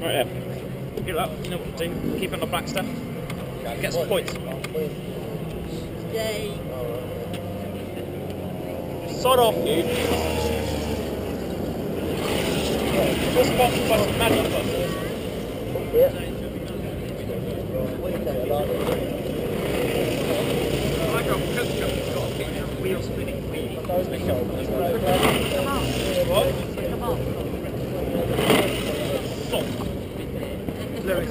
Right, yeah. Get up, you know what to do. Keep on the black stuff. Get some points. Yay. Sod off, you. Just box magic bus. Yeah. What do you think about it? I got coach jump, it's got a picture of wheel spinning wheel. Come on. What? Come on.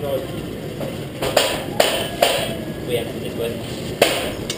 We entered this way.